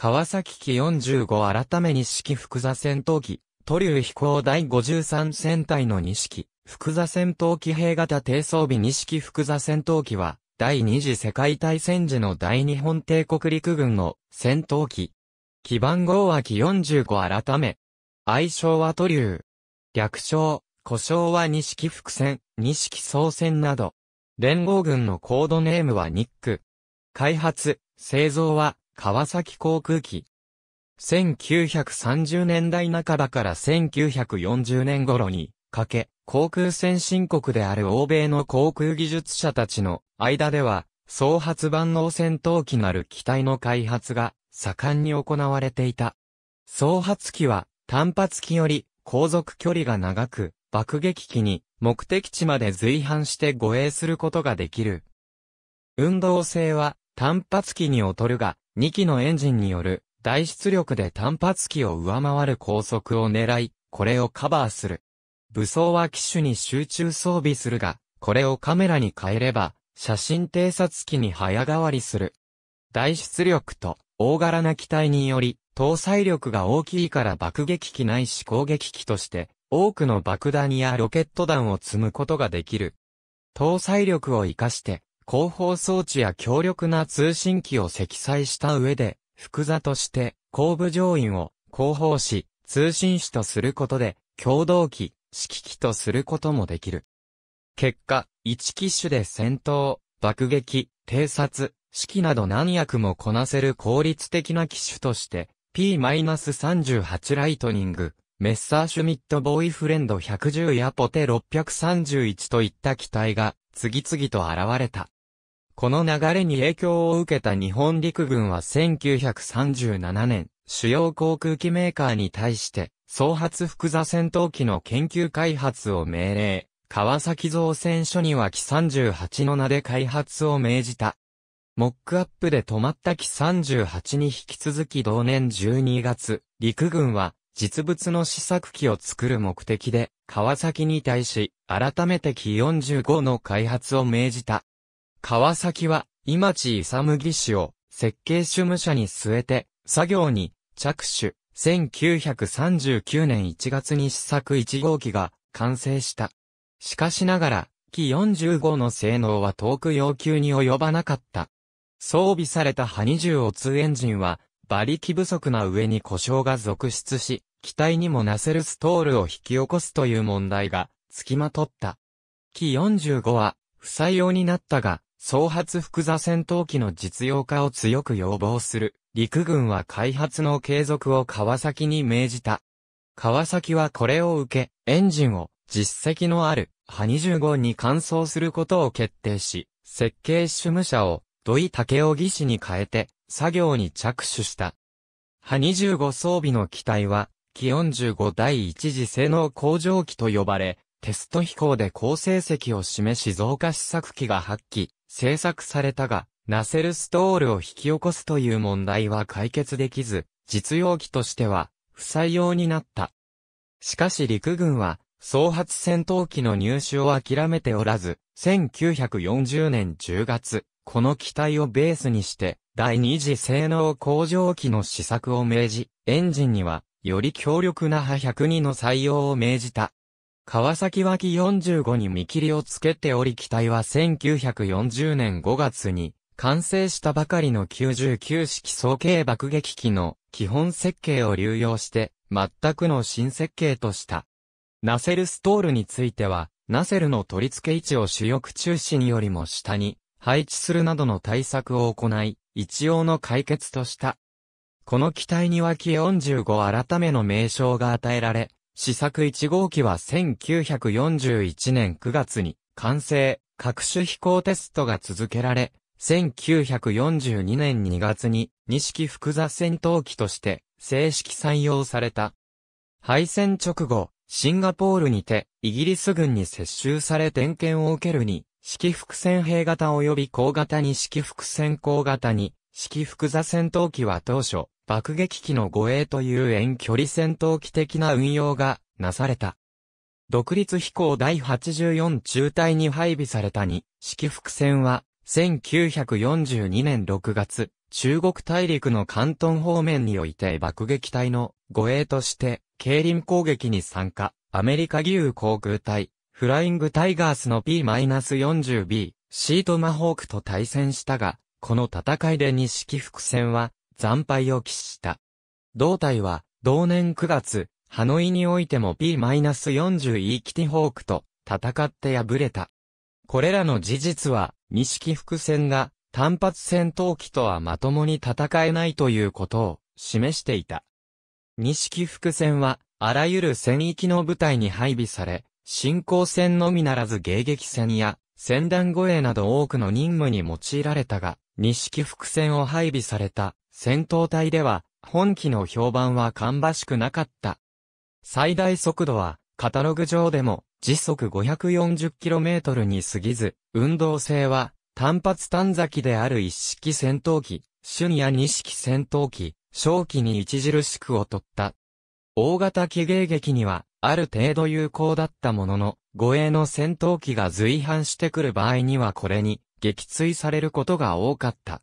川崎機45改め西複座戦闘機、トリュー飛行第53戦隊の西複座戦闘機兵型低装備西複座戦闘機は、第二次世界大戦時の大日本帝国陸軍の戦闘機。基番号は機45改め。愛称はトリュー。略称、故障は西複戦、西総戦など。連合軍のコードネームはニック。開発、製造は川崎航空機。1930年代半ばから1940年頃にかけ、航空先進国である欧米の航空技術者たちの間では、総発万能戦闘機なる機体の開発が盛んに行われていた。総発機は単発機より航続距離が長く、爆撃機に目的地まで随伴して護衛することができる。運動性は単発機に劣るが、2機のエンジンによる大出力で単発機を上回る高速を狙い、これをカバーする。武装は機種に集中装備するが、これをカメラに変えれば、写真偵察機に早変わりする。大出力と大柄な機体により、搭載力が大きいから爆撃機ないし攻撃機として、多くの爆弾やロケット弾を積むことができる。搭載力を活かして、広報装置や強力な通信機を積載した上で、複座として後部乗員を広報し、通信士とすることで、共同機、指揮機とすることもできる。結果、一機種で戦闘、爆撃、偵察、指揮など何役もこなせる効率的な機種として、P-38 ライトニング、メッサーシュミットボーイフレンド110やポテ631といった機体が次々と現れた。この流れに影響を受けた日本陸軍は1937年、主要航空機メーカーに対して、総発複座戦闘機の研究開発を命令、川崎造船所には機38の名で開発を命じた。モックアップで止まった機38に引き続き同年12月、陸軍は実物の試作機を作る目的で、川崎に対し、改めて機45の開発を命じた。川崎は、今地勇技師を設計主務者に据えて、作業に着手、1939年1月に試作1号機が完成した。しかしながら、機45の性能は遠く要求に及ばなかった。装備されたハ20を2エンジンは、馬力不足な上に故障が続出し、機体にもナセルストールを引き起こすという問題が付きまとった。機45は不採用になったが、総発複座戦闘機の実用化を強く要望する、陸軍は開発の継続を川崎に命じた。川崎はこれを受け、エンジンを実績のある、ハ25に換装することを決定し、設計主務者を土井武雄技師に変えて、作業に着手した。ハ25装備の機体は、機45第一次性能向上機と呼ばれ、テスト飛行で好成績を示し増加試作機が発揮、制作されたが、ナセルストールを引き起こすという問題は解決できず、実用機としては不採用になった。しかし陸軍は、総発戦闘機の入手を諦めておらず、1940年10月、この機体をベースにして、第二次性能向上機の試作を命じ、エンジンには、より強力な派102の採用を命じた。川崎脇45に見切りをつけており機体は1940年5月に完成したばかりの99式総計爆撃機の基本設計を流用して全くの新設計とした。ナセルストールについては、ナセルの取り付け位置を主翼中心よりも下に配置するなどの対策を行い、一応の解決とした。この機体には機45改めの名称が与えられ、試作1号機は1941年9月に完成、各種飛行テストが続けられ、1942年2月に西複座戦闘機として正式採用された。敗戦直後、シンガポールにてイギリス軍に接収され点検を受けるに、式複戦兵型及び高型に式複戦高型に、式複座戦闘機は当初、爆撃機の護衛という遠距離戦闘機的な運用がなされた。独立飛行第84中隊に配備されたに、式伏戦は、1942年6月、中国大陸の関東方面において爆撃隊の護衛として、競輪攻撃に参加、アメリカ牛航空隊、フライングタイガースの P-40B、シートマホークと対戦したが、この戦いで西伏線は惨敗を喫した。同隊は同年9月、ハノイにおいても P-40E キティホークと戦って敗れた。これらの事実は、西伏線が単発戦闘機とはまともに戦えないということを示していた。西伏線は、あらゆる戦域の部隊に配備され、進行戦のみならず迎撃戦や、戦団護衛など多くの任務に用いられたが、西伏線を配備された戦闘隊では、本機の評判は芳しくなかった。最大速度は、カタログ上でも、時速 540km に過ぎず、運動性は、単発単崎である一式戦闘機、春や二式戦闘機、正気に著しく劣った。大型機迎撃には、ある程度有効だったものの、護衛の戦闘機が随伴してくる場合にはこれに、撃墜されることが多かった。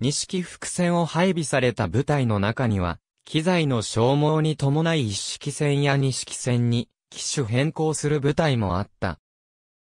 西伏線を配備された部隊の中には、機材の消耗に伴い一式戦や二式戦に機種変更する部隊もあった。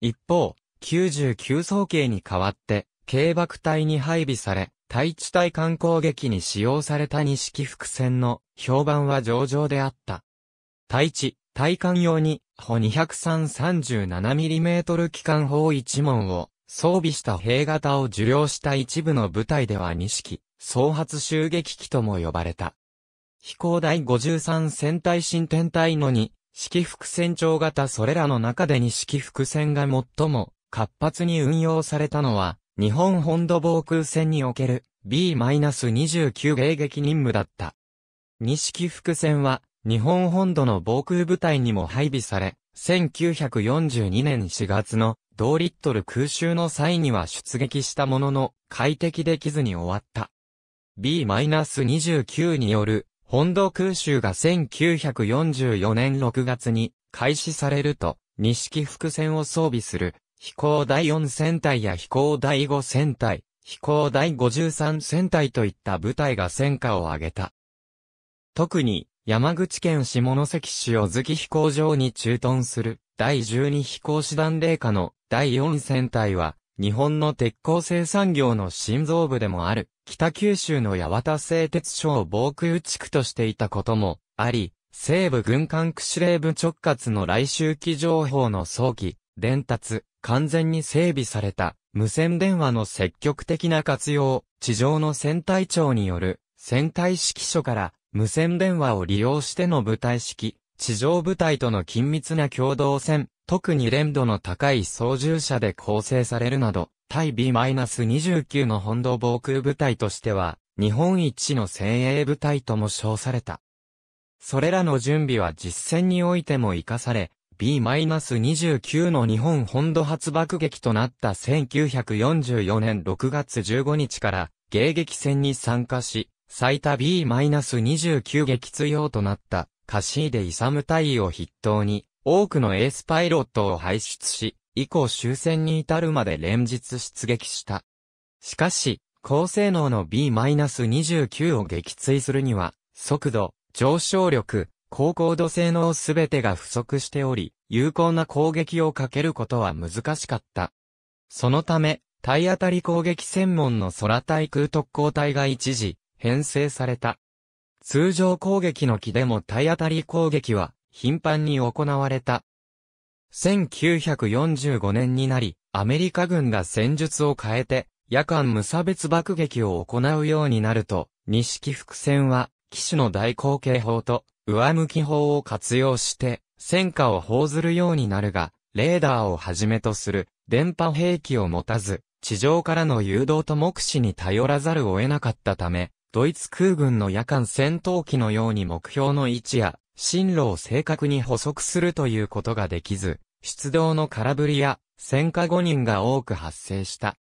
一方、99装形に代わって、軽爆隊に配備され、対地対艦攻撃に使用された西伏線の評判は上々であった。対地、対艦用に、砲 203-37mm 機関砲1門を装備した兵型を受領した一部の部隊では西総発襲撃機とも呼ばれた。飛行第53戦隊新天隊の2、式伏線長型それらの中でに式伏線が最も活発に運用されたのは、日本本土防空戦における B-29 迎撃任務だった。西伏線は日本本土の防空部隊にも配備され、1942年4月の同リットル空襲の際には出撃したものの快適できずに終わった。B-29 による本土空襲が1944年6月に開始されると、西木伏線を装備する飛行第4戦隊や飛行第5戦隊、飛行第53戦隊といった部隊が戦果を挙げた。特に山口県下関市小月飛行場に駐屯する第12飛行士団霊下の第4戦隊は日本の鉄鋼生産業の心臓部でもある、北九州の八幡製鉄所を防空地区としていたこともあり、西部軍管区司令部直轄の来週機情報の早期、伝達、完全に整備された、無線電話の積極的な活用、地上の戦隊長による、戦隊指揮所から無線電話を利用しての部隊指揮、地上部隊との緊密な共同戦、特に連度の高い操縦者で構成されるなど、対 B-29 の本土防空部隊としては、日本一の精鋭部隊とも称された。それらの準備は実戦においても活かされ、B-29 の日本本土発爆撃となった1944年6月15日から迎撃戦に参加し、最多 B-29 撃墜用となったカシーデイサム隊を筆頭に、多くのエースパイロットを輩出し、以降終戦に至るまで連日出撃した。しかし、高性能の B-29 を撃墜するには、速度、上昇力、高高度性能すべてが不足しており、有効な攻撃をかけることは難しかった。そのため、体当たり攻撃専門の空対空特攻隊が一時、編成された。通常攻撃の機でも体当たり攻撃は頻繁に行われた。1945年になり、アメリカ軍が戦術を変えて、夜間無差別爆撃を行うようになると、西木伏線は、機種の大口径砲と、上向き砲を活用して、戦火を報ずるようになるが、レーダーをはじめとする、電波兵器を持たず、地上からの誘導と目視に頼らざるを得なかったため、ドイツ空軍の夜間戦闘機のように目標の位置や進路を正確に補足するということができず、出動の空振りや戦火誤認が多く発生した。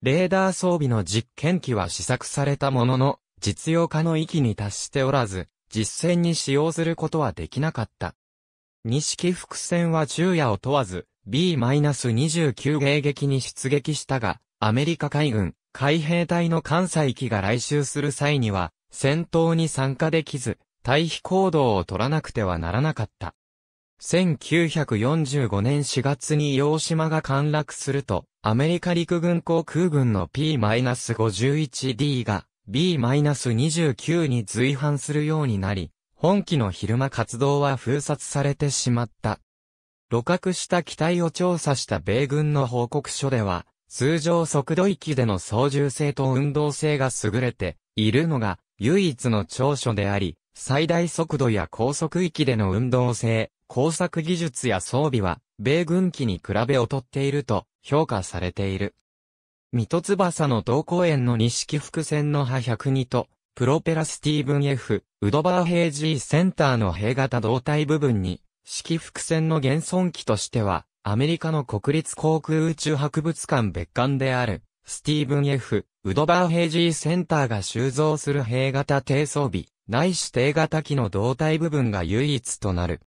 レーダー装備の実験機は試作されたものの、実用化の域に達しておらず、実戦に使用することはできなかった。西伏線は昼夜を問わず、B-29 迎撃に出撃したが、アメリカ海軍、海兵隊の艦載機が来襲する際には、戦闘に参加できず、退避行動を取らなくてはならなかった。1945年4月に洋島が陥落すると、アメリカ陸軍航空軍の P-51D が B-29 に随伴するようになり、本機の昼間活動は封殺されてしまった。露獲した機体を調査した米軍の報告書では、通常速度域での操縦性と運動性が優れているのが唯一の長所であり、最大速度や高速域での運動性、工作技術や装備は、米軍機に比べ劣っていると評価されている。水戸翼の同公園の西伏線の派102と、プロペラスティーブン F、ウドバーヘイジーセンターの兵型胴体部分に、式伏線の現存機としては、アメリカの国立航空宇宙博物館別館である、スティーブン F、ウドバーヘイジーセンターが収蔵する兵型低装備、内指定型機の胴体部分が唯一となる。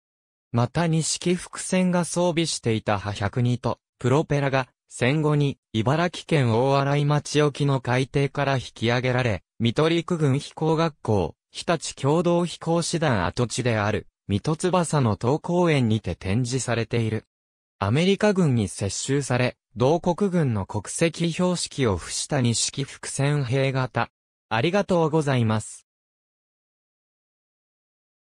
また西伏線が装備していた派102と、プロペラが戦後に茨城県大洗町沖の海底から引き上げられ、水戸陸軍飛行学校、日立共同飛行士団跡地である、水戸翼の東公園にて展示されている。アメリカ軍に接収され、同国軍の国籍標識を付した西式伏線兵型。ありがとうございます。